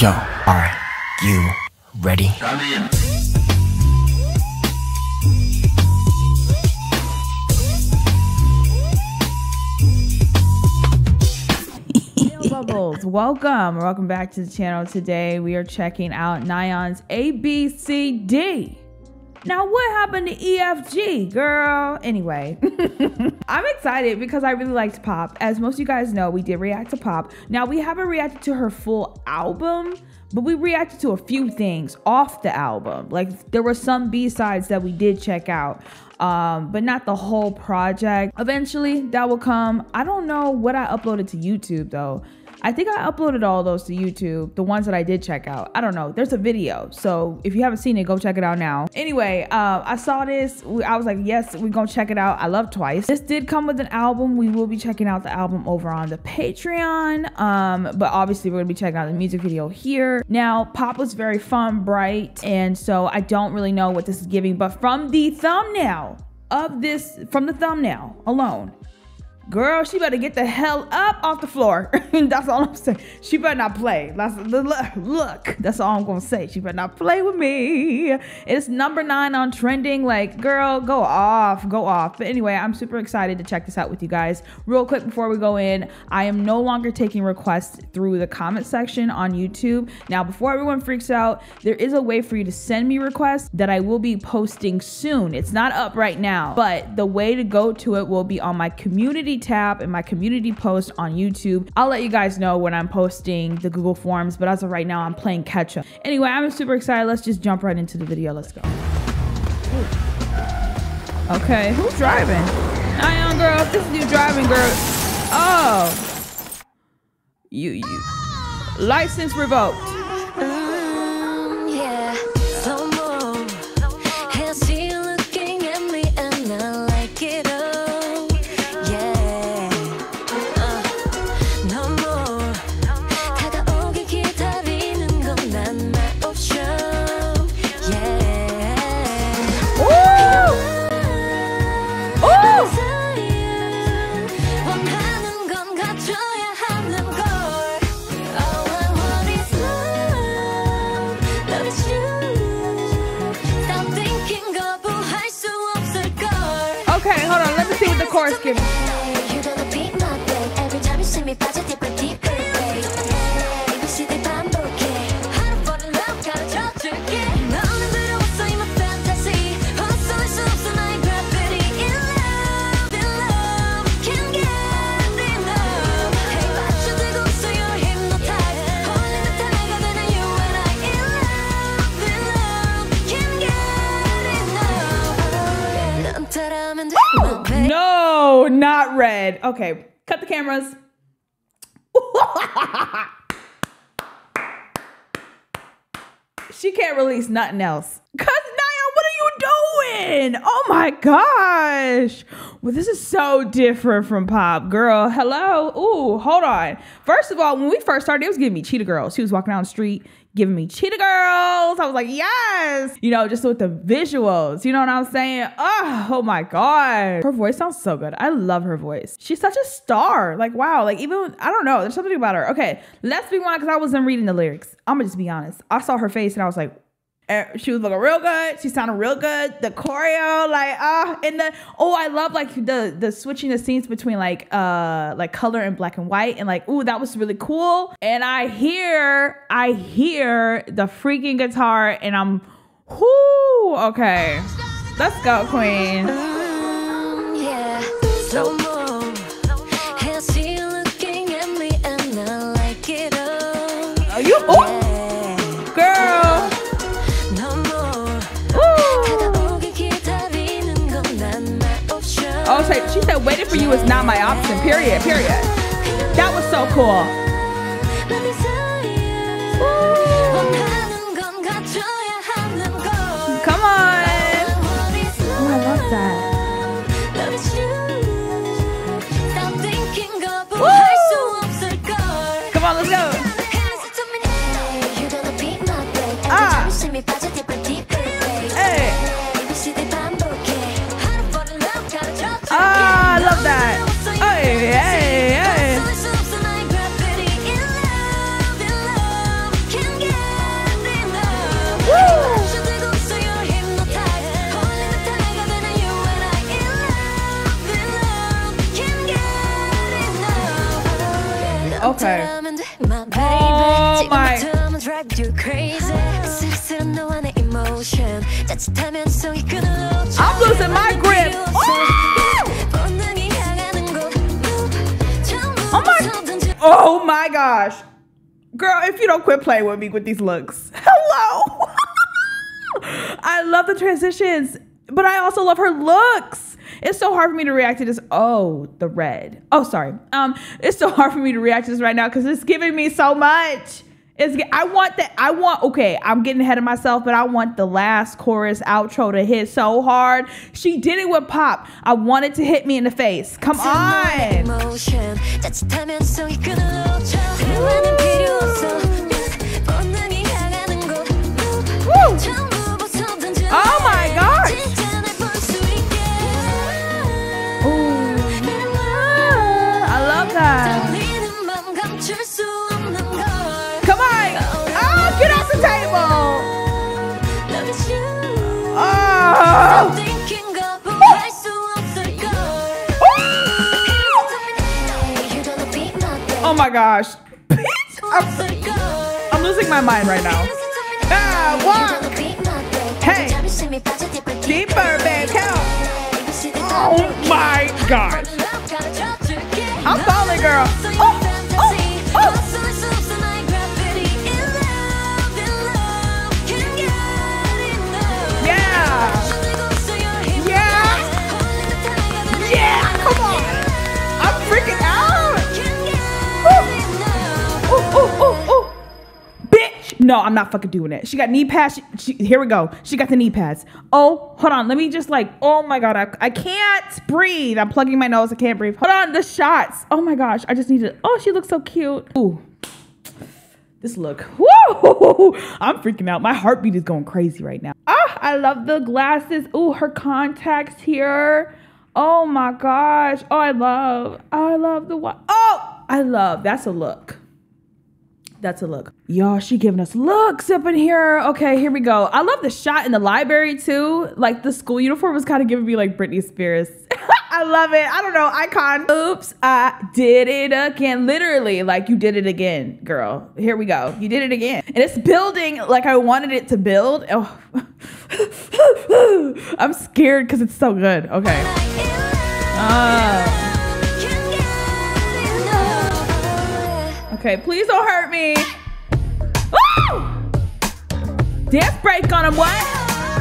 Yo, are you ready? Bubbles, welcome. Welcome back to the channel. Today we are checking out Nayeon's ABCD. Now, what happened to EFG, girl? Anyway, I'm excited because I really liked Pop. As most of you guys know, we did react to Pop. Now, we haven't reacted to her full album, but we reacted to a few things off the album. Like, there were some B-sides that we did check out um, but not the whole project. Eventually, that will come. I don't know what I uploaded to YouTube though. I think I uploaded all those to YouTube, the ones that I did check out. I don't know. There's a video. So if you haven't seen it, go check it out now. Anyway, uh, I saw this. I was like, yes, we're going to check it out. I love Twice. This did come with an album. We will be checking out the album over on the Patreon. Um, but obviously, we're going to be checking out the music video here. Now, Pop was very fun, bright. And so I don't really know what this is giving. But from the thumbnail of this, from the thumbnail alone, Girl, she better get the hell up off the floor. that's all I'm saying. She better not play. That's look. That's all I'm gonna say. She better not play with me. It's number nine on trending. Like, girl, go off, go off. But anyway, I'm super excited to check this out with you guys. Real quick before we go in, I am no longer taking requests through the comment section on YouTube. Now, before everyone freaks out, there is a way for you to send me requests that I will be posting soon. It's not up right now, but the way to go to it will be on my community tab in my community post on YouTube. I'll let you guys know when I'm posting the Google Forms, but as of right now, I'm playing catch up. Anyway, I'm super excited. Let's just jump right into the video. Let's go. Okay, who's driving? Nayeon girl, this is you driving, girl. Oh. You, you. License revoked. Red. Okay, cut the cameras. she can't release nothing else. Cause Nayeon, what are you doing? Oh my gosh. Well, this is so different from pop. Girl, hello. Ooh, hold on. First of all, when we first started, it was giving me cheetah girl. She was walking down the street giving me cheetah girls. I was like, yes, you know, just with the visuals, you know what I'm saying? Oh, oh my God. Her voice sounds so good. I love her voice. She's such a star. Like, wow. Like, even, I don't know, there's something about her. Okay, let's be honest, because I wasn't reading the lyrics. I'm gonna just be honest. I saw her face and I was like, She was looking real good. She sounded real good. The choreo, like ah, uh, and the oh, I love like the the switching the scenes between like uh like color and black and white, and like ooh, that was really cool. And I hear I hear the freaking guitar, and I'm whoo okay, let's go, Queen. Yeah. So she said waiting for you is not my option. Period. Period. That was so cool. Okay. Oh Oh my. I'm losing my grip. Oh my. Oh my gosh. Girl, if you don't quit playing with me with these looks. Hello. I love the transitions, but I also love her looks. It's so hard for me to react to this. Oh, the red. Oh, sorry. Um, it's so hard for me to react to this right now because it's giving me so much. It's I want that. I want. Okay, I'm getting ahead of myself, but I want the last chorus outro to hit so hard. She did it with pop. I want it to hit me in the face. Come on. Oh gosh. I'm, losing my mind right now. Ah, walk. Hey. Deeper, babe. Count. Oh my gosh. I'm falling, girl. Oh, I'm not fucking doing it. She got knee pads. She, she- here we go. She got the knee pads. Oh, hold on. Let me just like, oh my God. I, I can't breathe. I'm plugging my nose. I can't breathe. Hold on. The shots. Oh my gosh. I just need to. Oh, she looks so cute. Ooh. This look. whoa, I'm freaking out. My heartbeat is going crazy right now. Ah, I love the glasses. Ooh, her contacts here. Oh my gosh. Oh, I love. I love the? Oh, I love. That's a look. That's a look. Y'all, she giving us looks up in here. Okay, here we go. I love the shot in the library too. Like the school uniform was kind of giving me like Britney Spears. I love it. I don't know, icon. Oops, I did it again. Literally, like you did it again, girl. Here we go. You did it again. And it's building like I wanted it to build. Oh. I'm scared because it's so good. Okay. Ah. Okay, please don't hurt me. Woo! Dance break on him, what?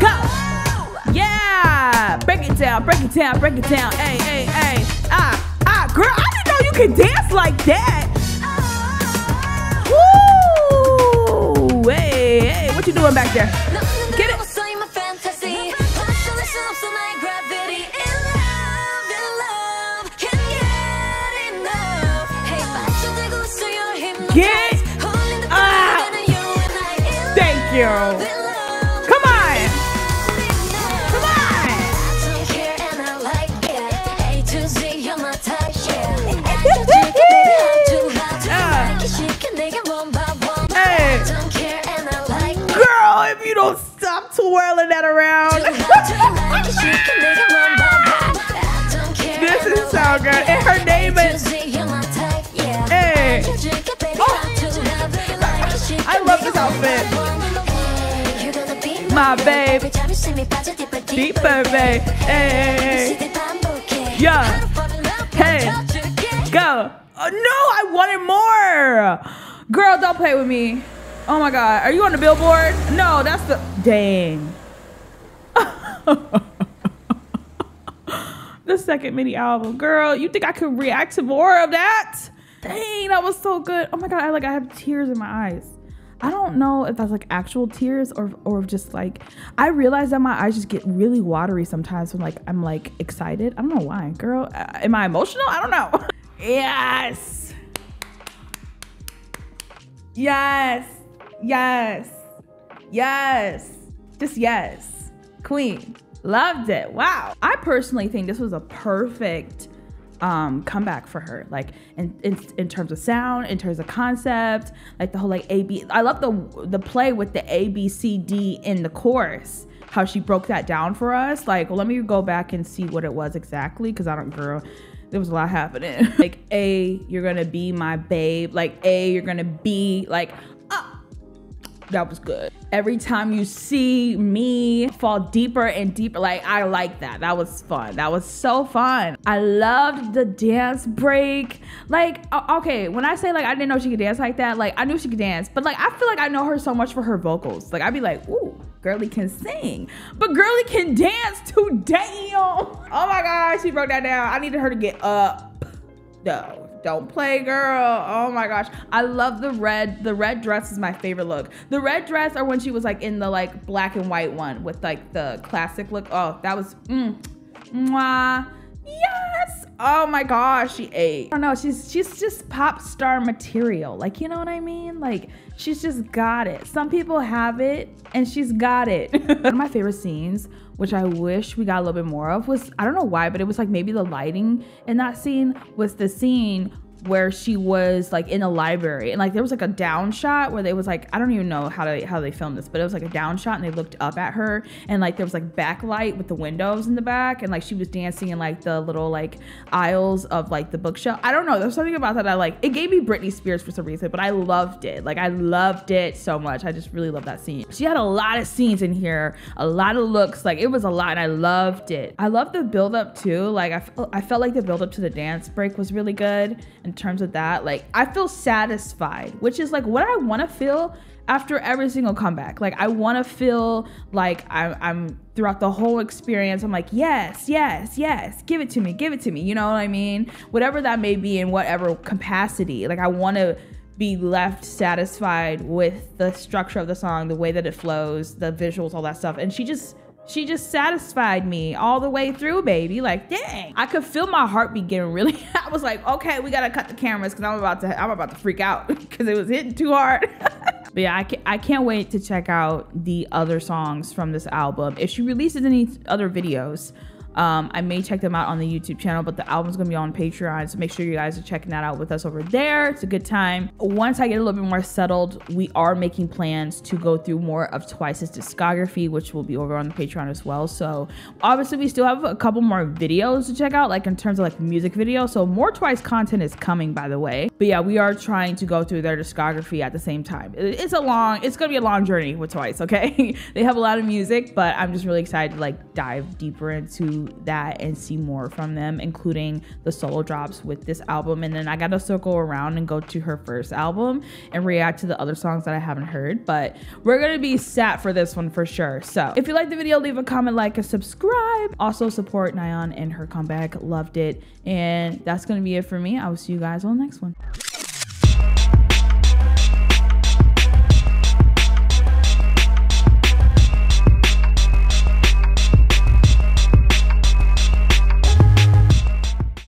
Go! Yeah! Break it down, break it down, break it down. Hey, hey, hey. Ah, ah, girl, I didn't know you could dance like that. Woo! Hey, hey, what you doing back there? You. Come on. Come on. Hey. Girl, if you don't stop twirling that around. This is so good. And her name is. Hey. Oh. I love this outfit. My babe. Deeper, babe. Hey. Yeah. Hey. Go. Oh, uh, no, I wanted more. Girl, don't play with me. Oh my God. Are you on the billboard? No, that's the. Dang. the second mini album. Girl, you think I could react to more of that? Dang, that was so good. Oh my God. I like, I have tears in my eyes. I don't know if that's like actual tears or or just like I realize that my eyes just get really watery sometimes when like I'm like excited. I don't know why, girl. Uh, am I emotional? I don't know. yes. Yes. Yes. Yes. Just yes. Queen. Loved it. Wow. I personally think this was a perfect um comeback for her like in, in in terms of sound in terms of concept like the whole like a b i love the the play with the a b c d in the chorus how she broke that down for us like well, let me go back and see what it was exactly because i don't girl there was a lot happening. like A, you're gonna be my babe. Like A, you're gonna be like, ah, that was good. Every time you see me fall deeper and deeper, like I like that. That was fun. That was so fun. I loved the dance break. Like, okay, when I say like I didn't know she could dance like that, like I knew she could dance, but like I feel like I know her so much for her vocals. Like I'd be like, ooh, girly can sing, but girly can dance too. Damn. Oh my gosh, she broke that down. I needed her to get up. No, don't play, girl. Oh my gosh. I love the red. The red dress is my favorite look. The red dress or when she was like in the like black and white one with like the classic look. Oh, that was mm, mwah. Yes. Oh my gosh, she ate. I don't know. She's she's just pop star material. Like, you know what I mean? Like, she's just got it. Some people have it and she's got it. One of my favorite scenes, which I wish we got a little bit more of, was I don't know why, but it was like maybe the lighting in that scene was the scene where she was like in a library. And like there was like a down shot where they was like I don't even know how they how they filmed this but it was like a down shot and they looked up at her and like there was like backlight with the windows in the back and like she was dancing in like the little like aisles of like the bookshelf. I don't know. There's something about that I like it gave me Britney Spears for some reason but I loved it. Like I loved it so much. I just really love that scene. She had a lot of scenes in here a lot of looks. Like it was a lot and I loved it. I love the build up too. Like I, I felt like the build up to the dance break was really good in terms of that like I feel satisfied which is like what I want to feel after every single comeback like I want to feel like I'm, I'm throughout the whole experience I'm like yes yes yes give it to me give it to me you know what I mean whatever that may be in whatever capacity like I want to be left satisfied with the structure of the song, the way that it flows, the visuals, all that stuff. And she just she just satisfied me all the way through, baby. Like, dang. I could feel my heartbeat getting really I was like, okay, we gotta cut the cameras because I'm about to I'm about to freak out because it was hitting too hard. but yeah, I can't, I can't wait to check out the other songs from this album. If she releases any other videos, um, I may check them out on the YouTube channel, but the album's gonna be on Patreon, so make sure you guys are checking that out with us over there. It's a good time. Once I get a little bit more settled, we are making plans to go through more of Twice's discography, which will be over on the Patreon as well. So obviously, we still have a couple more videos to check out, like in terms of like music videos. So more Twice content is coming, by the way. But yeah, we are trying to go through their discography at the same time. It's a long, it's gonna be a long journey with Twice. Okay, they have a lot of music, but I'm just really excited to like dive deeper into that and see more from them, including the solo drops with this album. And then I gotta circle around and go to her first album and react to the other songs that I haven't heard. But we're gonna be sat for this one for sure. So if you like the video, leave a comment, like, and subscribe. Also support Nayeon and her comeback. Loved it. And that's gonna be it for me. I will see you guys on the next one.